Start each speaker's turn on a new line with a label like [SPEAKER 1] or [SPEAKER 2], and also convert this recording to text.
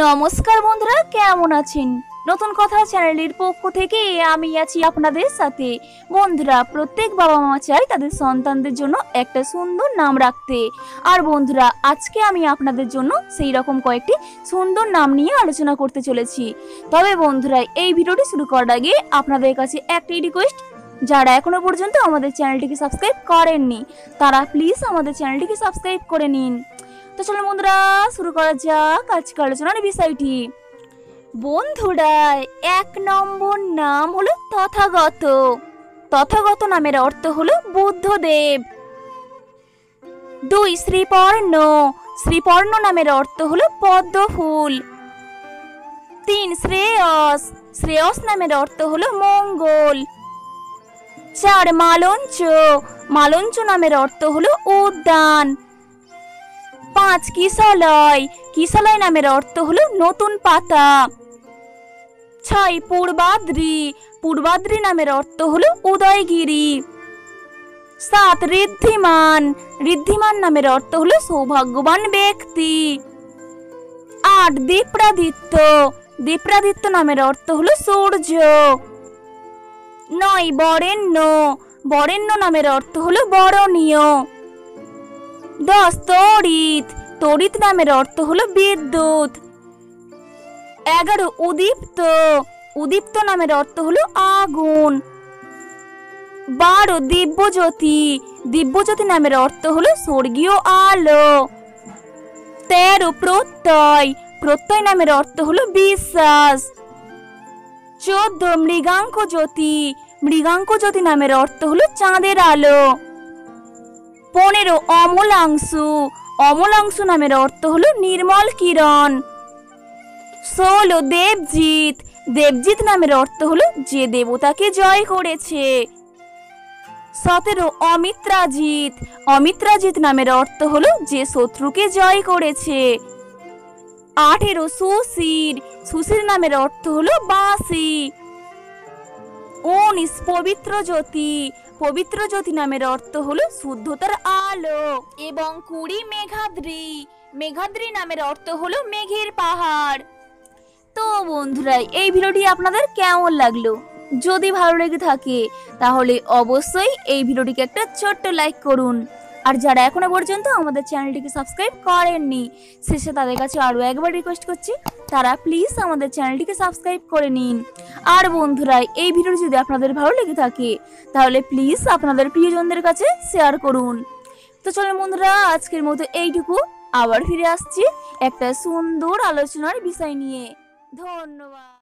[SPEAKER 1] নমস্কার বন্ধুরা, কেমন আছেন? নতুন কথা চ্যানেলের পক্ষ থেকে আমি আছি আপনাদের সাথে। বন্ধুরা, প্রত্যেক বাবা মা চায় তাদের সন্তানদের জন্য একটা সুন্দর নাম রাখতে। আর বন্ধুরা, আজকে আমি আপনাদের জন্য সেই রকম কয়েকটি সুন্দর নাম নিয়ে আলোচনা করতে চলেছি। তবে বন্ধুরা, এই ভিডিওটি শুরু করার আগে আপনাদের কাছে একটি রিকোয়েস্ট যারা এখনও পর্যন্ত আমাদের চ্যানেলটিকে সাবস্ক্রাইব করেননি, তারা প্লিজ আমাদের চ্যানেলটিকে সাবস্ক্রাইব করে নিন। তো চলো বন্ধুরা, শুরু করা যাক আজকে আলোচনার বিষয়টি। বন্ধুরা, এক নম্বর নাম হলো তথাগত। তথাগত নামের অর্থ হলো বুদ্ধদেব। দুই, শ্রীপর্ণ। শ্রীপর্ণ নামের অর্থ হলো পদ্ম ফুল তিন, শ্রেয়স। শ্রেয়স নামের অর্থ হলো মঙ্গল। চার, মালঞ্চ। মালঞ্চ নামের অর্থ হলো উদ্যান। পাঁচ কিশলয়। কিশলয় নামের অর্থ হলো নতুন পাতা। ছয়, পূর্বাদ্রি। পূর্বাদ্রি নামের অর্থ হলো উদয়গিরি। সাত, ঋদ্ধিমান। ঋদ্ধিমান নামের অর্থ হলো সৌভাগ্যবান ব্যক্তি। আট, দীপ্রাদিত্য। দীপ্রাদিত্য নামের অর্থ হলো সূর্য। নয়, বরেণ্য। বরেণ্য নামের অর্থ হলো বরণীয়। দশ, তড়িৎ। তড়িৎ নামের অর্থ হলো বিদ্যুৎ। এগারো, উদীপ্ত। উদীপ্ত নামের অর্থ হলো আগুন। বারো, দিব্যজ্যোতি। দিব্যজ্যোতি নামের অর্থ হলো স্বর্গীয় আলো। তেরো, প্রত্যয়। প্রত্যয় নামের অর্থ হলো বিশ্বাস। চোদ্দ মৃগাঙ্ক জ্যোতি মৃগাঙ্ক জ্যোতি নামের অর্থ হলো চাঁদের আলো। পনেরো অমলাংশু অমলাংশু নামের অর্থ হলো নির্মল কিরণ। ষোলো দেবজিৎ। দেবজিৎ নামের অর্থ হলো যে দেবতাকে জয় করেছে। সতেরো, অমিত্রাজিৎ। অমিত্রাজিৎ নামের অর্থ হলো যে শত্রুকে জয় করেছে। আঠেরো সুশির সুশীর নামের অর্থ হলো বাঁশি। উনিশ, পবিত্র জ্যোতি। পবিত্র জ্যোতি নামের অর্থ হলো শুদ্ধতার আলো এবং কুড়ি মেঘাদ্রি। মেঘাদ্রি নামের অর্থ হলো মেঘের পাহাড়। তো বন্ধুরা, এই ভিডিওটি আপনাদের কেমন লাগল? যদি ভালো লেগে থাকে, তাহলে অবশ্যই এই ভিডিওটিকে একটা ছোট্ট লাইক করুন। আর যারা এখনও পর্যন্ত আমাদের চ্যানেলটিকে সাবস্ক্রাইব করেননি, শেষে তাদের কাছে আরও একবার রিকোয়েস্ট করছি, তারা প্লিজ আমাদের চ্যানেলটিকে সাবস্ক্রাইব করে নিন। আর বন্ধুরা, এই ভিডিও যদি আপনাদের ভালো লেগে থাকে, তাহলে প্লিজ আপনাদের প্রিয়জনদের কাছে শেয়ার করুন। তো চলুন বন্ধুরা, আজকের মতো এইটুকু। আবার ফিরে আসছি একটা সুন্দর আলোচনার বিষয় নিয়ে। ধন্যবাদ।